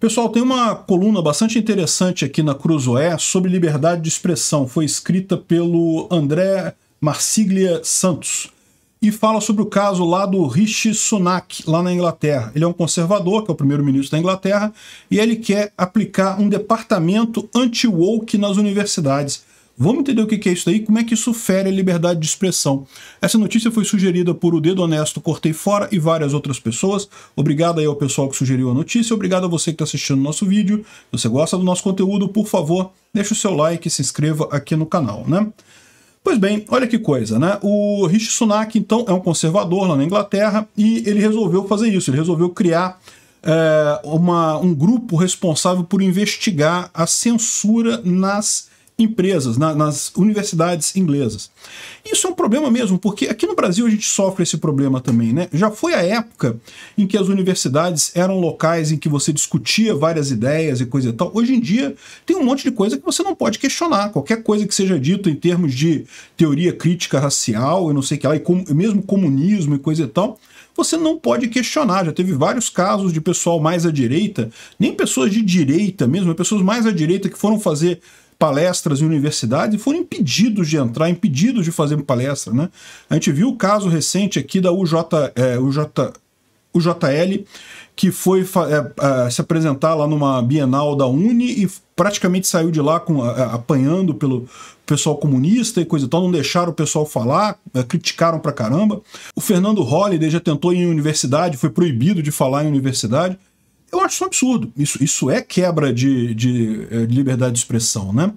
Pessoal, tem uma coluna bastante interessante aqui na Cruzoé sobre liberdade de expressão. Foi escrita pelo André Marsiglia Santos e fala sobre o caso lá do Rishi Sunak, lá na Inglaterra. Ele é um conservador, que é o primeiro-ministro da Inglaterra, e ele quer aplicar um departamento anti-woke nas universidades. Vamos entender o que é isso aí, como é que isso fere a liberdade de expressão. Essa notícia foi sugerida por o Dedo Honesto Cortei Fora e várias outras pessoas. Obrigado aí ao pessoal que sugeriu a notícia, obrigado a você que está assistindo o nosso vídeo. Se você gosta do nosso conteúdo, por favor, deixe o seu like e se inscreva aqui no canal, né? Pois bem, olha que coisa, né? O Rishi Sunak, então, é um conservador lá na Inglaterra e ele resolveu fazer isso, ele resolveu criar é, uma, um grupo responsável por investigar a censura nas empresas, na, nas universidades inglesas. Isso é um problema mesmo, porque aqui no Brasil a gente sofre esse problema também, né? Já foi a época em que as universidades eram locais em que você discutia várias ideias e coisa e tal. Hoje em dia tem um monte de coisa que você não pode questionar. Qualquer coisa que seja dito em termos de teoria crítica racial e não sei o que lá, e com, mesmo comunismo e coisa e tal, você não pode questionar. Já teve vários casos de pessoal mais à direita, nem pessoas de direita mesmo, pessoas mais à direita que foram fazer palestras em universidades e foram impedidos de entrar, impedidos de fazer palestra. Né? A gente viu o caso recente aqui da UJ, é, UJ, UJL, que foi é, é, se apresentar lá numa Bienal da Uni e praticamente saiu de lá com, é, apanhando pelo pessoal comunista e coisa e tal, não deixaram o pessoal falar, é, criticaram pra caramba. O Fernando Holliday já tentou ir em universidade, foi proibido de falar em universidade. Eu acho isso um absurdo. Isso, isso é quebra de, de, eh, de, liberdade de expressão, né?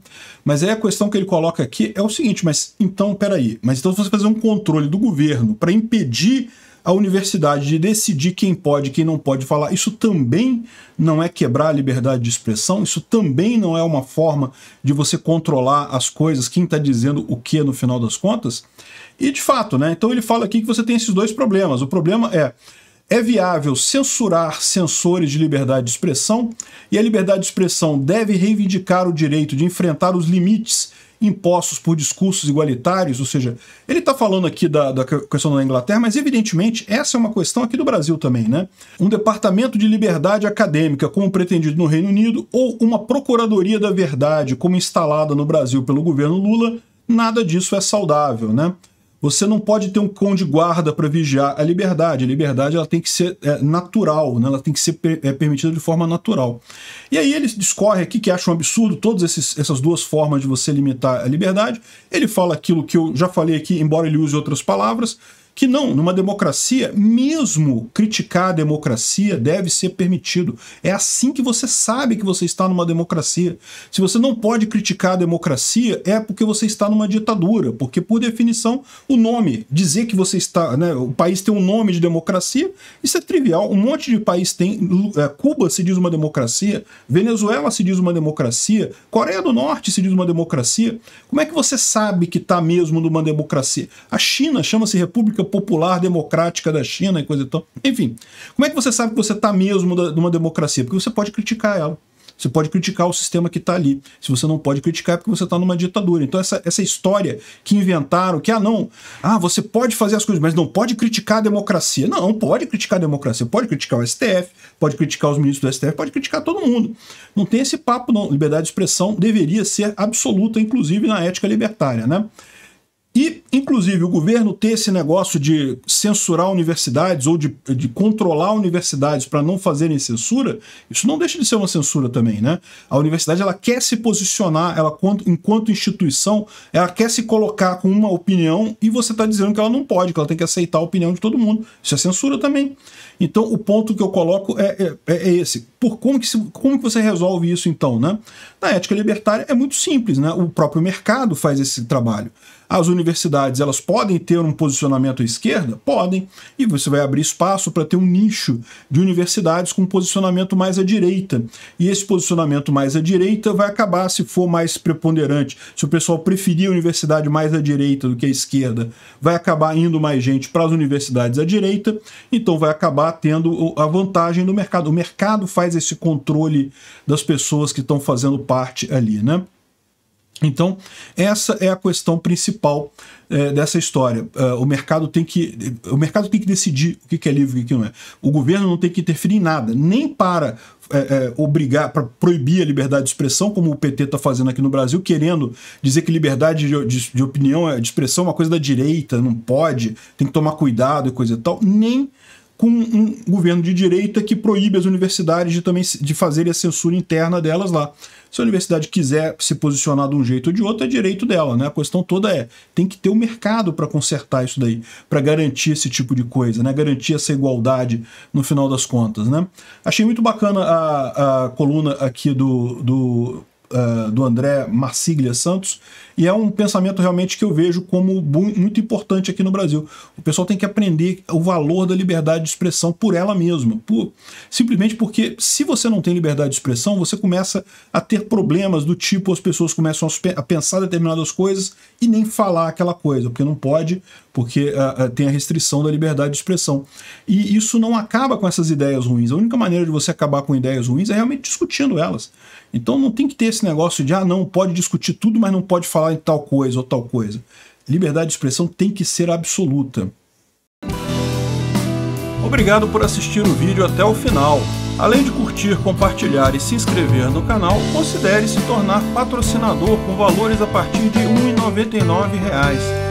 Mas aí a questão que ele coloca aqui é o seguinte, mas então, peraí, mas então você fazer um controle do governo para impedir a universidade de decidir quem pode e quem não pode falar, isso também não é quebrar a liberdade de expressão, isso também não é uma forma de você controlar as coisas, quem está dizendo o que no final das contas. E de fato, né? Então ele fala aqui que você tem esses dois problemas. O problema é é viável censurar censores de liberdade de expressão e a liberdade de expressão deve reivindicar o direito de enfrentar os limites impostos por discursos igualitários, ou seja, ele está falando aqui da, da, questão da Inglaterra, mas evidentemente essa é uma questão aqui do Brasil também, né? Um departamento de liberdade acadêmica, como pretendido no Reino Unido, ou uma procuradoria da verdade, como instalada no Brasil pelo governo Lula, nada disso é saudável, né? Você não pode ter um cão de guarda para vigiar a liberdade. A liberdade ela tem que ser é, natural, né? ela tem que ser é, permitida de forma natural. E aí ele discorre aqui que acha um absurdo todas essas duas formas de você limitar a liberdade. Ele fala aquilo que eu já falei aqui, embora ele use outras palavras, que não, numa democracia, mesmo criticar a democracia deve ser permitido. É assim que você sabe que você está numa democracia. Se você não pode criticar a democracia, é porque você está numa ditadura, porque por definição o nome, dizer que você está, né, o país tem um nome de democracia, isso é trivial. Um monte de país tem, é, Cuba se diz uma democracia, Venezuela se diz uma democracia, Coreia do Norte se diz uma democracia. Como é que você sabe que está mesmo numa democracia? A China chama-se República República Popular Democrática da China e coisa e tal. Enfim, como é que você sabe que você está mesmo numa democracia? Porque você pode criticar ela. Você pode criticar o sistema que está ali. Se você não pode criticar, é porque você está numa ditadura. Então, essa, essa história que inventaram, que, ah, não, ah, você pode fazer as coisas, mas não pode criticar a democracia. Não, pode criticar a democracia. Pode criticar o STF, pode criticar os ministros do STF, pode criticar todo mundo. Não tem esse papo, não. Liberdade de expressão deveria ser absoluta, inclusive na ética libertária, né? E, inclusive, o governo ter esse negócio de censurar universidades ou de, de controlar universidades para não fazerem censura, isso não deixa de ser uma censura também, né? A universidade ela quer se posicionar, ela enquanto instituição, ela quer se colocar com uma opinião e você está dizendo que ela não pode, que ela tem que aceitar a opinião de todo mundo. Isso é censura também. Então, o ponto que eu coloco é, é, é esse. Por como que, como que você resolve isso, então, né? Na ética libertária é muito simples, né? O próprio mercado faz esse trabalho. As universidades elas podem ter um posicionamento à esquerda? Podem. E você vai abrir espaço para ter um nicho de universidades com posicionamento mais à direita. E esse posicionamento mais à direita vai acabar, se for mais preponderante, se o pessoal preferir a universidade mais à direita do que à esquerda, vai acabar indo mais gente para as universidades à direita, então vai acabar tendo a vantagem do mercado. O mercado faz esse controle das pessoas que estão fazendo parte ali, né? Então, essa é a questão principal é, dessa história. Uh, o, mercado tem que, o mercado tem que decidir o que é livre e o que não é. O governo não tem que interferir em nada, nem para é, é, obrigar, para proibir a liberdade de expressão, como o PT está fazendo aqui no Brasil, querendo dizer que liberdade de, de, de opinião, de expressão é uma coisa da direita, não pode, tem que tomar cuidado e coisa e tal, nem com um governo de direita que proíbe as universidades de também de fazerem a censura interna delas lá. Se a universidade quiser se posicionar de um jeito ou de outro, é direito dela, né? A questão toda é, tem que ter o um mercado para consertar isso daí, para garantir esse tipo de coisa, né? Garantir essa igualdade no final das contas, né? Achei muito bacana a, a coluna aqui do, do uh, do André Marsiglia Santos, e é um pensamento realmente que eu vejo como muito importante aqui no Brasil. O pessoal tem que aprender o valor da liberdade de expressão por ela mesma, por, simplesmente porque se você não tem liberdade de expressão, você começa a ter problemas do tipo as pessoas começam a pensar determinadas coisas e nem falar aquela coisa, porque não pode, porque uh, tem a restrição da liberdade de expressão. E isso não acaba com essas ideias ruins. A única maneira de você acabar com ideias ruins é realmente discutindo elas. Então não tem que ter esse negócio de, ah, não, pode discutir tudo, mas não pode falar em tal coisa ou tal coisa. Liberdade de expressão tem que ser absoluta. Obrigado por assistir o vídeo até o final. Além de curtir, compartilhar e se inscrever no canal, considere se tornar patrocinador com valores a partir de R$ 1,99